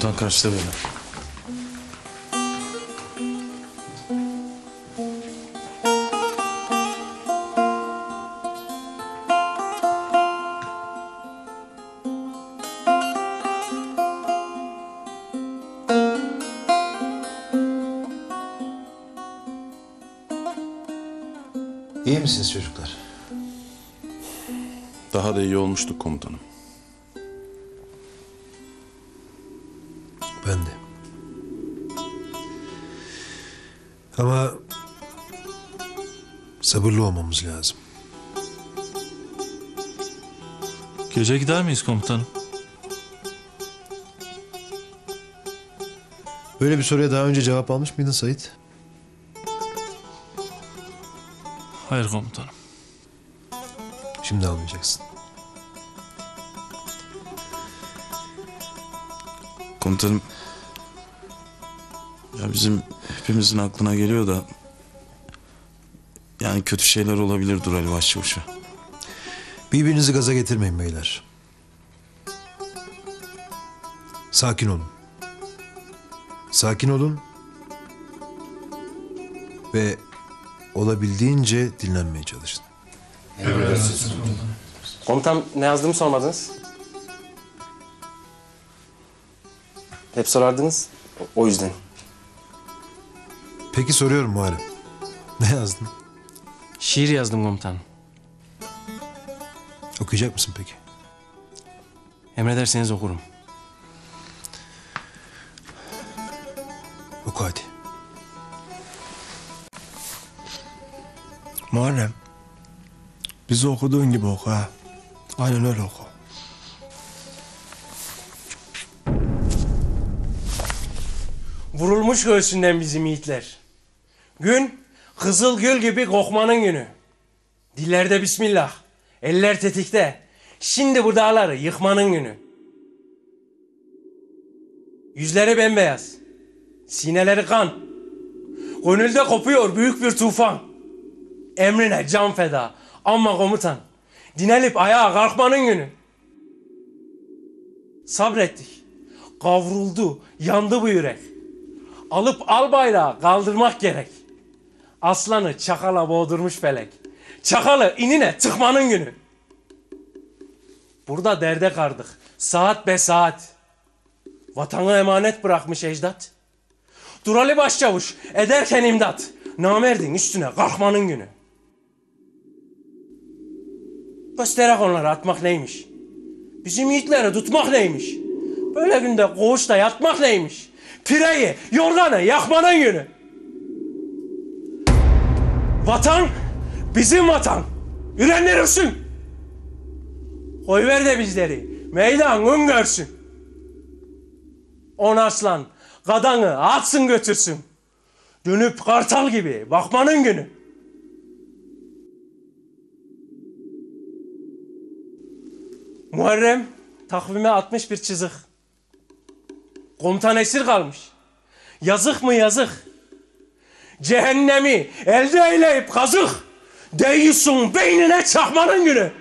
Komutan karşıda böyle. İyi misiniz çocuklar? Daha da iyi olmuştuk komutanım. Ben de. Ama sabırlı olmamız lazım. Gece gider miyiz komutanım? Böyle bir soruya daha önce cevap almış mıydın Sait? Hayır komutanım. Şimdi almayacaksın. Komutanım... Ya bizim hepimizin aklına geliyor da... Yani kötü şeyler olabilir Durali Başçavuş'a. Birbirinizi gaza getirmeyin beyler. Sakin olun. Sakin olun. Ve olabildiğince dinlenmeye çalışın. Komutan ne yazdığımı sormadınız. Hep sorardınız. O- yüzden. Peki soruyorum Muharrem. Ne yazdın? Şiir yazdım komutan. Okuyacak mısın peki? Emrederseniz okurum. Oku hadi. Muharrem. Bizi okuduğun gibi oku ha. Aynen öyle oku. Vurulmuş göğsünden bizim yiğitler. Gün kızıl gül gibi kokmanın günü. Dillerde bismillah, eller tetikte. Şimdi bu dağları yıkmanın günü. Yüzleri bembeyaz, sineleri kan. Gönülde kopuyor büyük bir tufan. Emrine can feda ama komutan. Dinelip ayağa kalkmanın günü. Sabrettik. Kavruldu, yandı bu yürek. Alıp al bayrağı kaldırmak gerek. Aslanı çakala boğdurmuş felek. Çakalı inine tıkmanın günü. Burada derde kardık. Saat be saat. Vatanı emanet bırakmış ecdat. Durali başçavuş ederken imdat. Namerdin üstüne kalkmanın günü. Gösterek onlara atmak neymiş? Bizim yiğitleri tutmak neymiş? Böyle günde koğuşta yatmak neymiş? Pireyi, yorganı yakmanın günü. Vatan, bizim vatan. Ürenler ölsün. Koyver de bizleri, meydan gün görsün. On aslan, kadanı atsın götürsün. Dönüp kartal gibi bakmanın günü. Muharrem takvime atmış bir çizik. Komutan esir kalmış. Yazık mı yazık. Cehennemi elde eyleyip kazık. Değilsin beynine çakmanın günü.